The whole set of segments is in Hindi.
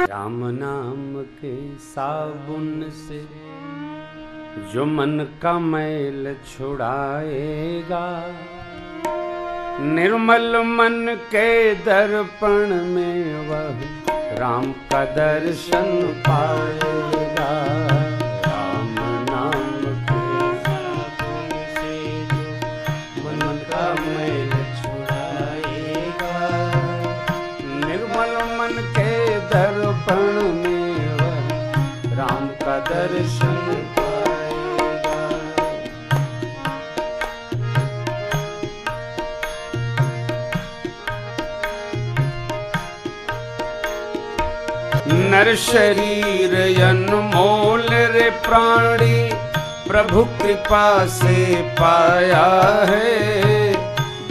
राम नाम के साबुन से जो मन का मैल छुड़ाएगा। निर्मल मन के दर्पण में वह राम का दर्शन पाएगा। दर्पण में राम का दर्शन नर शरीर अनमोल रे प्राणी, प्रभु कृपा से पाया है।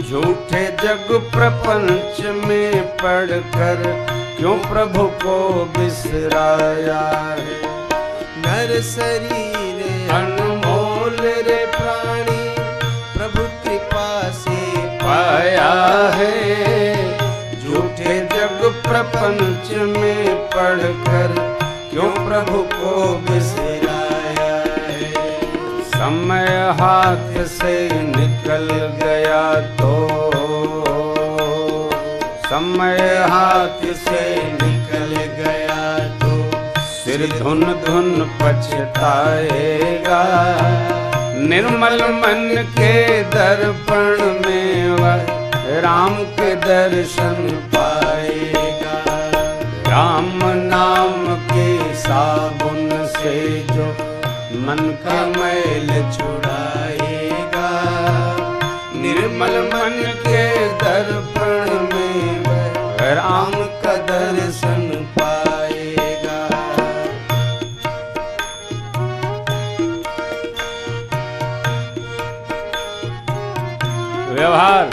झूठे जग प्रपंच में पढ़कर क्यों प्रभु को बिसराया है? नर शरीर अनमोल रे प्राणी, प्रभु कृपा से पाया है। झूठे जग प्रपंच में पढ़कर क्यों प्रभु को बिसराया है? समय हाथ से निकल गया तो समय हाथ से निकल गया तो सिर धुन धुन पछताएगा। निर्मल मन के दर्पण में वह राम के दर्शन पाएगा। राम नाम के साबुन से जो मन का मैल छुड़ाएगा। निर्मल मन के दर्पण राम का दर्शन पाएगा। व्यवहार।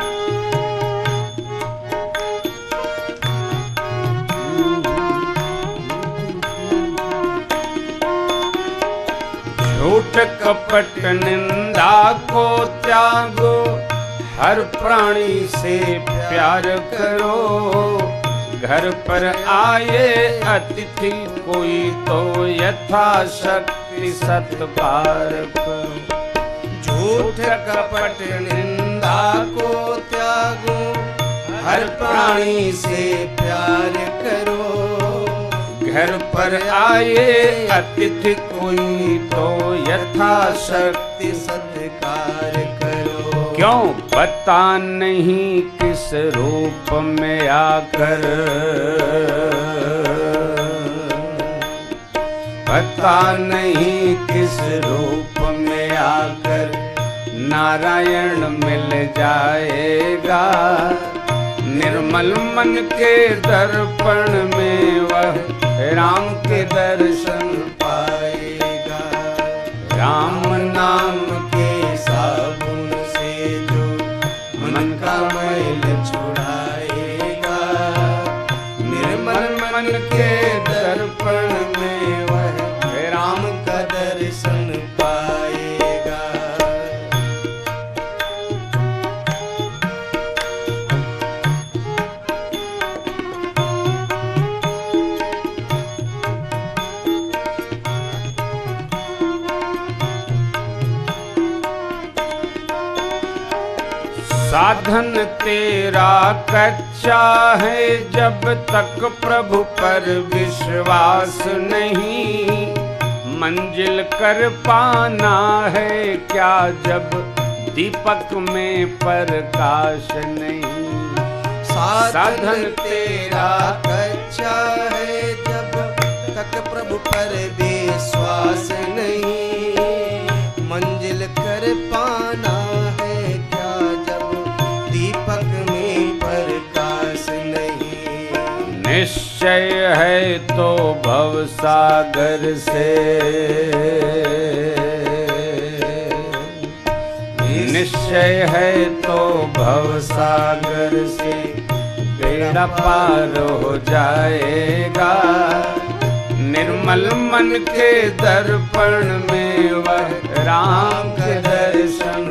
झूठ कपट निंदा को त्यागो। हर प्राणी से प्यार करो। घर पर आए अतिथि कोई तो यथाशक्ति सत्कार करो। झूठ कपट निंदा को त्यागो। हर प्राणी से प्यार करो। घर पर आए अतिथि कोई तो यथाशक्ति शक्ति सत्कार करो क्यों पता नहीं किस रूप में आकर। पता नहीं किस रूप में आकर नारायण मिल जाएगा। निर्मल मन के दर्पण में वह राम के दर्शन पाएगा। राम साधन तेरा कच्चा है, जब तक प्रभु पर विश्वास नहीं। मंजिल कर पाना है क्या, जब दीपक में प्रकाश नहीं। साधन तेरा कच्चा है, जब तक प्रभु पर विश्वास नहीं। मंजिल कर पाना निश्चय है तो भव सागर से। निश्चय है तो भव सागर से। बेड़ा पार हो जाएगा। निर्मल मन के दर्पण में वह राम के दर्शन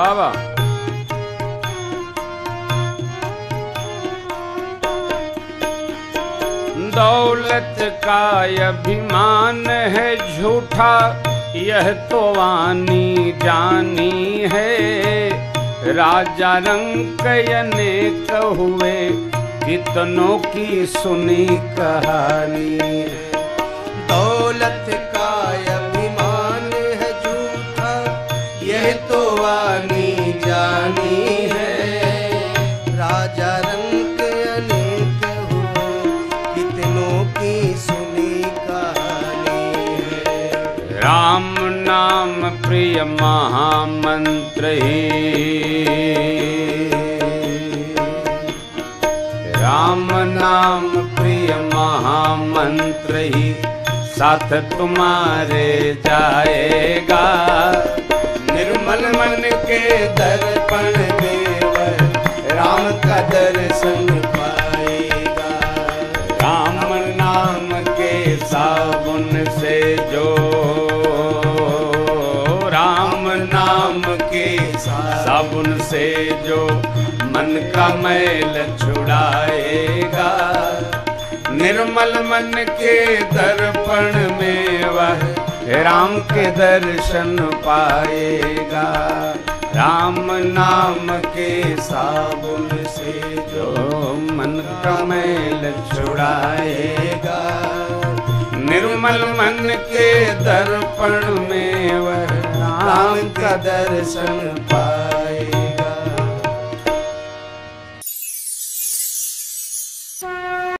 बाबा दौलत का अभिमान है झूठा, यह तो वानी जानी है। राजा रंक अनेक हुए, कितनों की सुनी कहानी। है दौलत है। राजा रंग कितनों की सुनी राम नाम प्रिय महामंत्र ही। राम नाम प्रिय महामंत्र ही, साथ तुम्हारे जाएगा साबुन से जो मन का मैल छुड़ाएगा। निर्मल मन के दर्पण में वह राम के दर्शन पाएगा। राम नाम के साबुन से जो मन का मैल छुड़ाएगा। निर्मल मन के दर्पण में वह राम का दर्शन पाएगा